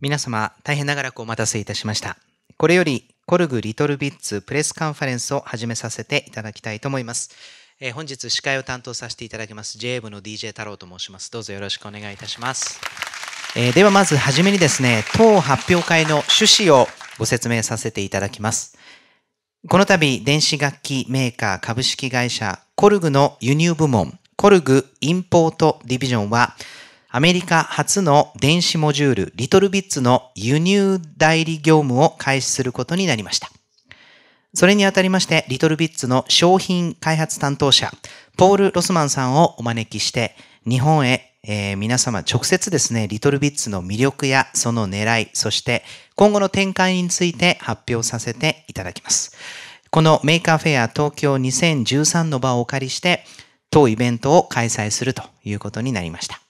皆様、大変長らくお待たせいたしました。これより、コルグリトルビッツプレスカンファレンスを始めさせていただきたいと思います。えー、本日、司会を担当させていただきます、JA 部の DJ 太郎と申します。どうぞよろしくお願いいたします。えー、では、まずはじめにですね、当発表会の趣旨をご説明させていただきます。この度、電子楽器メーカー株式会社コルグの輸入部門、コルグインポートディビジョンは、アメリカ初の電子モジュール littleBits の輸入代理業務を開始することになりました。それにあたりまして、 littleBits の商品開発担当者、ポール・ロスマンさんをお招きして、日本へ、えー、皆様直接ですね、 littleBits の魅力やその狙い、そして今後の展開について発表させていただきます。この Maker Faire 東京2013の場をお借りして、当イベントを開催するということになりました。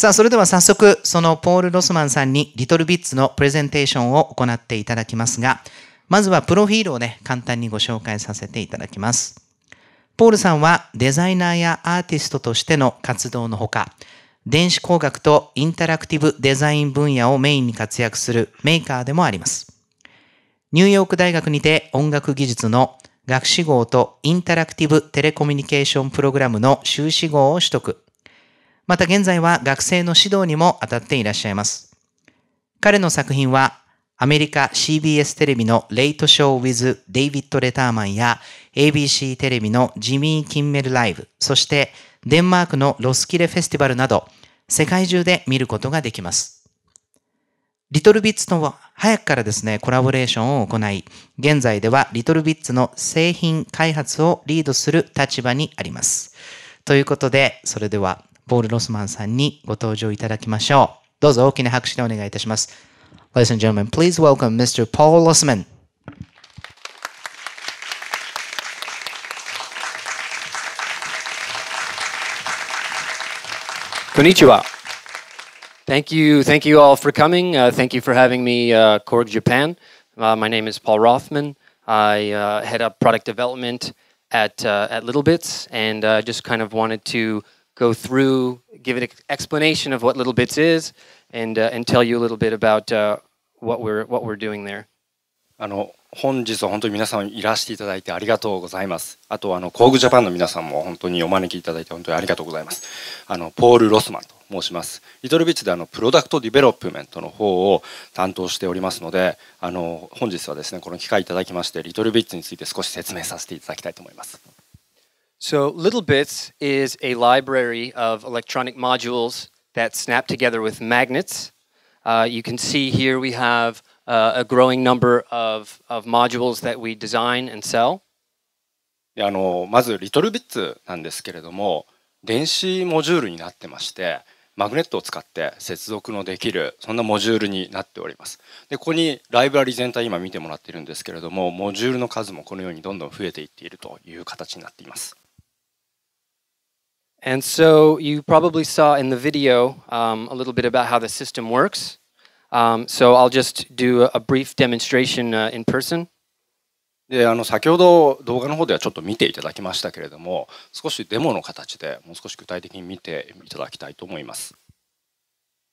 さあ、それでは早速、そのポール・ロスマンさんにリトルビッツのプレゼンテーションを行っていただきますが、まずはプロフィールをね、簡単にご紹介させていただきます。ポールさんはデザイナーやアーティストとしての活動のほか、電子工学とインタラクティブデザイン分野をメインに活躍するメーカーでもあります。ニューヨーク大学にて音楽技術の学士号とインタラクティブテレコミュニケーションプログラムの修士号を取得。また現在は学生の指導にも当たっていらっしゃいます。彼の作品はアメリカ CBS テレビのレイトショー with デイビッド・レターマンや ABC テレビのジミー・キンメルライブ、そしてデンマークのロスキレフェスティバルなど世界中で見ることができます。リトルビッツとは早くからですね、コラボレーションを行い、現在ではリトルビッツの製品開発をリードする立場にあります。ということで、それではポール・ロスマンさんにご登場いただきましょう。どうぞ大きな拍手でお願いいたします。Ladies and gentlemen, please welcome Mr. Paul Lossman. こんにちは。Thank you, thank you all for coming. Uh, thank you for having me, uh, Korg Japan. Uh, my name is Paul Rothman. I uh, head up product development at uh, at Little Bits, and uh, just kind of wanted to go through, give an explanation of what Little Bits is, and uh, and tell you a little bit about uh, what we're what we're doing there. あの本日は本当に皆さんいらしていただいてありがとうございます。あとあの工具ジャパンの皆さんも本当にお招きいただいて本当にありがとうございます。あのポール・ロスマンと申します。リトルビッチであのプロダクトディベロップメントの方を担当しておりますので、あの本日はですねこの機会いただきましてリトルビッチについて少し説明させていただきたいと思います。So, Little Bits is a library of electronic modules that snap together with magnets. Uh, you can see here we have uh, a growing number of, of modules that we design and sell. あのまずリトルビッツなんですけれども電子モジュールになってましてマグネットを使って接続のできるそんなモジュールになっておりますでここにライブラリ全体今見てもらっているんですけれどもモジュールの数もこのようにどんどん増えていっているという形になっています And so you probably saw in the video um, a little bit about how the system works. Um, so I'll just do a, brief demonstration uh, in person. であの先ほど動画の方ではちょっと見ていただきましたけれども少しデモの形でもう少し具体的に見ていただきたいと思います。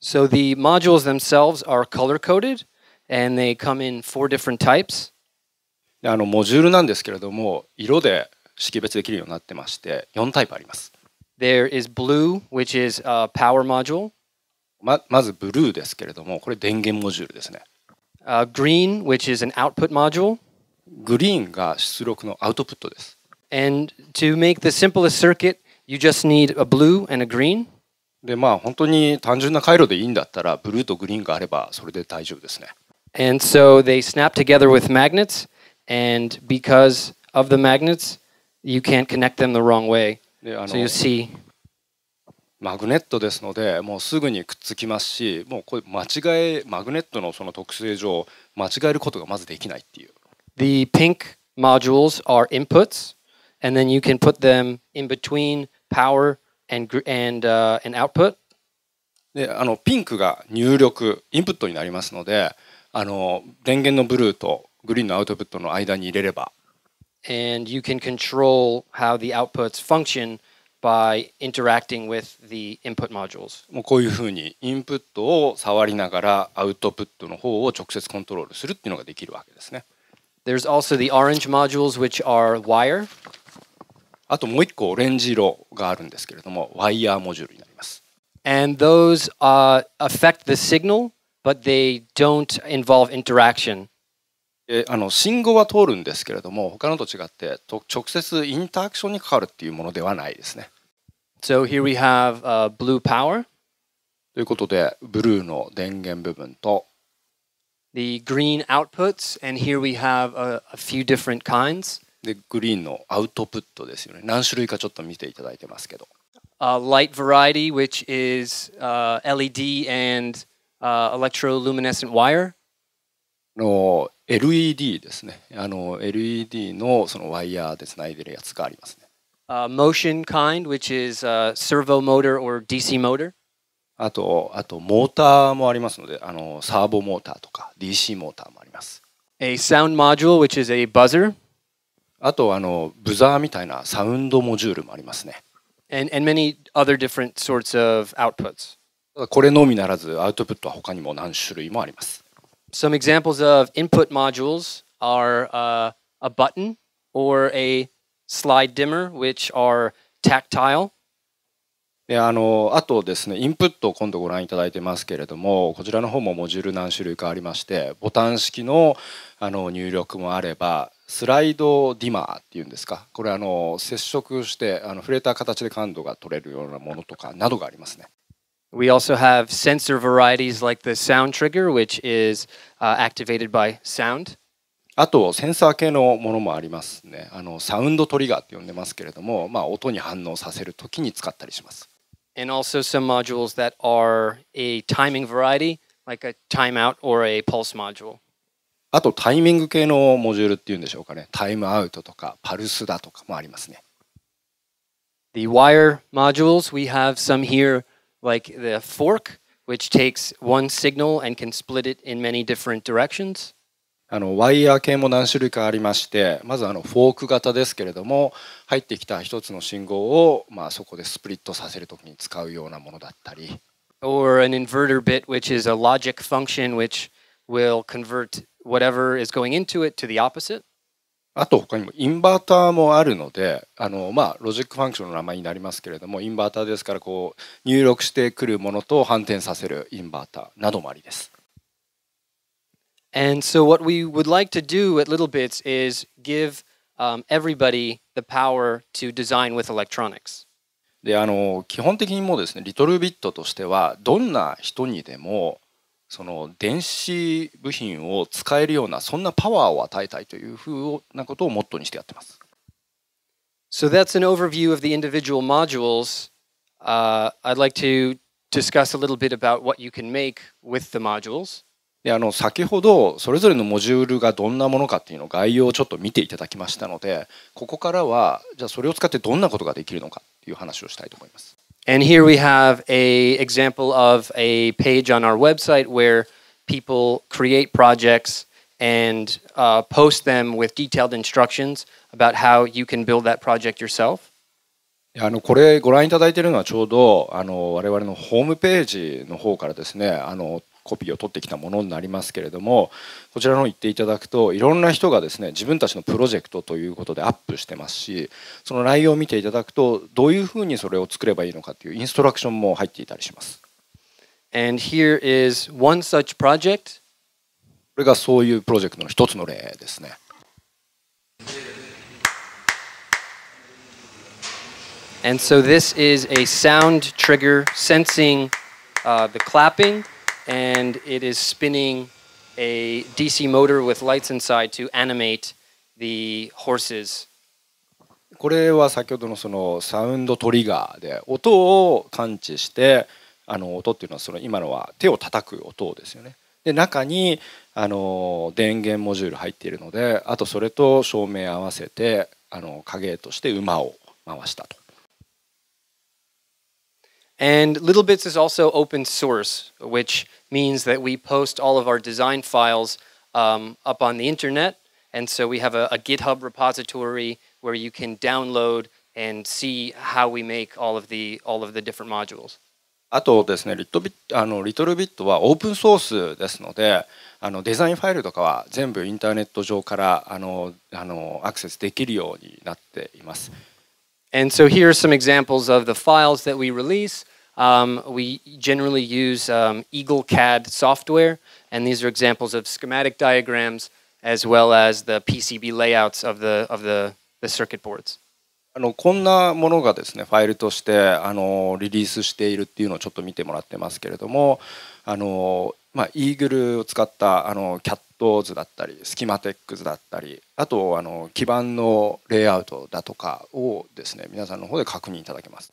So the modules themselves are color coded and they come in four different types. であのモジュールなんですけれども色で識別できるようになってまして4タイプあります。 There is blue, which is a power module. ままずブルーですけれども、これ電源モジュールですね。Uh, green, which is an output module. グリーンが出力のアウトプットです。And to make the simplest circuit, you just need a blue and a green. で、まあ本当に単純な回路でいいんだったら、ブルーとグリーンがあればそれで大丈夫ですね。And so they snap together with magnets, and because of the magnets, you can't connect them the wrong way. であの so you see マグネットですのでもうすぐにくっつきますしもうこれ間違えマグネットのその特性上間違えることがまずできないっていう。The pink modules are inputs and then you can put them in between power and, and,、uh, and output. であのピンクが入力インプットになりますのであの電源のブルーとグリーンのアウトプットの間に入れれば and you can control how the outputs function by interacting with the input modules. もうこういうふうにインプットを触りながらアウトプットの方を直接コントロールするっていうのができるわけですね。There's also the orange modules, which are wire. あともう一個オレンジ色があるんですけれどもワイヤーモジュールになります。And those uh, affect the signal, but they don't involve interaction. であの信号は通るんですけれども他のと違ってと直接インタラクションに関わるっていうものではないですね。So here we have uh, blue power, ということでブルーの電源部分と the green outputs, and here we have a, a few different kinds. でグリーンのアウトプットですよね何種類かちょっと見ていただいてますけど Uh, light variety, which is uh, LED and uh, electroluminescent wire. あの LED ですねあの LED のそのワイヤーでつないでるやつがありますね Uh, motion kind, which is uh, servo motor or DC motor. あとあとモーターもありますのであのサーボモーターとか DC モーターもあります A sound module, which is a buzzer. あとあのブザーみたいなサウンドモジュールもありますね and, and many other different sorts of outputs. これのみならずアウトプットは他にも何種類もあります Some examples of input modules are uh, a button or a slide dimmer, which are tactile. であのあとですねインプットを今度ご覧いただいてますけれどもこちらの方もモジュール何種類かありましてボタン式のあの入力もあればスライドディマーっていうんですか？これあの接触してあの触れた形で感度が取れるようなものとかなどがありますね We also have sensor varieties like the sound trigger, which is uh, activated by sound. あとセンサー系のものもありますねあのサウンドトリガーって呼んでますけれども、まあ、音に反応させるときに使ったりします And also some modules that are a timing variety, like a timeout or a pulse module. あとタイミング系のモジュールっていうんでしょうかねタイムアウトとかパルスだとかもありますね The wire modules, we have some here like the fork, which takes one signal and can split it in many different directions. あのワイヤー系も何種類かありましてまずあのフォーク型ですけれども入ってきた一つの信号を、まあ、そこでスプリットさせるときに使うようなものだったり or an inverter bit, which is a logic function which will convert whatever is going into it to the opposite. あと他にもインバーターもあるのであの、まあ、ロジックファンクションの名前になりますけれどもインバーターですからこう入力してくるものと反転させるインバーターなどもありです。And so, what we would like to do at Little Bits is give um, everybody the power to design with electronics. であの基本的にもうですねリトルビットとしてはどんな人にでもその電子部品を使えるようなそんなパワーを与えたいというふうなことをモットーにしてやってます。So, that's an overview of the individual modules. Uh, I'd like to discuss a little bit about what you can make with the modules. であの先ほどそれぞれのモジュールがどんなものかっていうの概要をちょっと見ていただきましたのでここからはじゃあそれを使ってどんなことができるのかっていう話をしたいと思います。And here we have a example of a page on our website where people create projects and uh, post them with detailed instructions about how you can build that project yourself. あのこれご覧いただいているのはちょうどあの我々のホームページの方からですねあの コピーを取ってきたものになりますけれどもこちらの方行っていただくといろんな人がですね自分たちのプロジェクトということでアップしてますしその内容を見ていただくとどういうふうにそれを作ればいいのかというインストラクションも入っていたりします。And here is one such project. これがそういうプロジェクトの一つの例ですね。And so this is a sound trigger sensing uh, the clapping, and it is spinning a DC motor with lights inside to animate the horses これは先ほどのそのサウンドトリガーで音を感知してあの音っていうのはその今のは手を叩く音ですよね。で中にあの電源モジュール入っているのであとそれと照明合わせてあの影として馬を回したと。And LittleBits is also open source, which means that we post all of our design files um, up on the internet. And so we have a, a GitHub repository where you can download and see how we make all of the all of the different modules. あとですねリトビあのリトルビットはオープンソースですのであのデザインファイルとかは全部インターネット上からあのあのアクセスできるようになっています。 And so here are some examples of the files that we release. Um, we generally use um, Eagle CAD software, and these are examples of schematic diagrams as well as the PCB layouts of the, of the, the circuit boards. あのこんなものがですねファイルとしてあのリリースしているっていうのをちょっと見てもらってますけれどもあの、まあ、イーグルを使ったあのキャッ ト図だったりスキマテック図だったりあとあの基板のレイアウトだとかをですね皆さんの方で確認いただけます。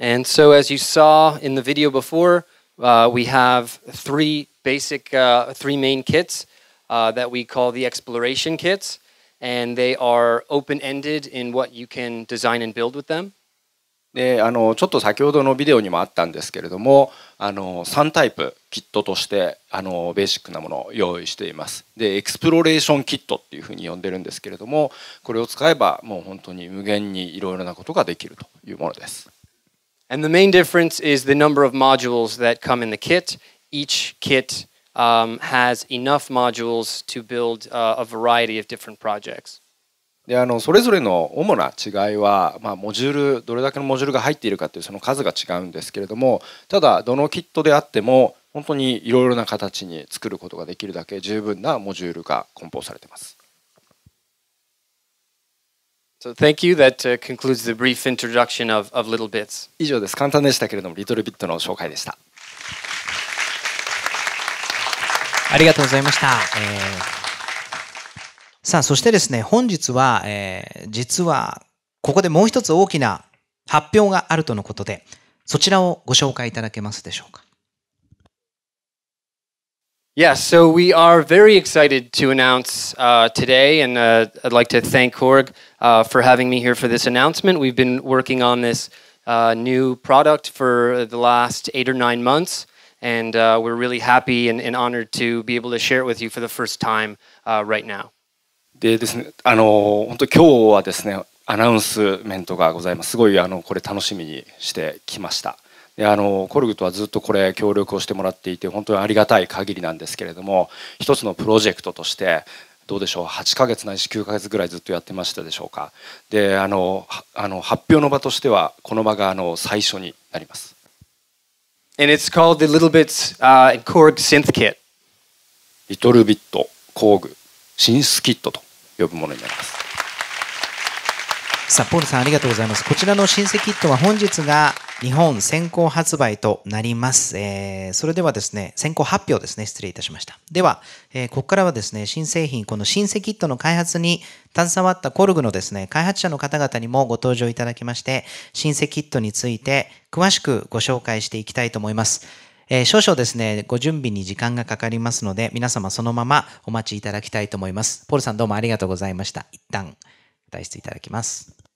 And so as you saw in the video before, uh, we have three basic, uh, three main kits uh, that we call the exploration kits. and they are open-ended in what you can design and build with them. であのちょっと先ほどのビデオにもあったんですけれどもあの3タイプキットとしてあのベーシックなものを用意していますでエクスプロレーションキットっていうふうに呼んでるんですけれどもこれを使えばもう本当に無限にいろいろなことができるというものです And the main difference is the number of modules that come in the kit. Each kit um, has enough modules to build uh, a variety of different projects. であのそれぞれの主な違いは、まあ、モジュールどれだけのモジュールが入っているかというその数が違うんですけれどもただどのキットであっても本当にいろいろな形に作ることができるだけ十分なモジュールが梱包されています。So thank you. That uh, concludes the brief introduction of, of Little Bits. 以上です。簡単でしたけれども、リトルビットの紹介でした。ありがとうございました。えー、さあ、そしてですね、本日は、えー、実は、ここでもう一つ大きな発表があるとのことで、そちらをご紹介いただけますでしょうか。Yes, so we are very excited to announce uh, today, and uh, I'd like to thank Korg uh, for having me here for this announcement. We've been working on this new product for the last eight or nine months. and uh, we're really happy and, and, honored to be able to share it with you for the first time uh, right now. でですね、あの本当今日はですね、アナウンスメントがございます。すごいあのこれ楽しみにしてきました。であのコルグとはずっとこれ協力をしてもらっていて本当にありがたい限りなんですけれども一つのプロジェクトとしてどうでしょう8ヶ月ないし9ヶ月ぐらいずっとやってましたでしょうかであのあの発表の場としてはこの場があの最初になります And it's called the Little Bits uh, Korg Synth Kit. リトルビット工具シンスキットと呼ぶものになります。さあ、ポールさんありがとうございます。こちらの新セキットは本日が日本先行発売となります。えー、それではですね、先行発表ですね、失礼いたしました。では、えー、ここからはですね、新製品、この新セキットの開発に携わったコルグのですね、開発者の方々にもご登場いただきまして、新セキットについて詳しくご紹介していきたいと思います。えー、少々ですね、ご準備に時間がかかりますので、皆様そのままお待ちいただきたいと思います。ポールさんどうもありがとうございました。一旦、退出いただきます。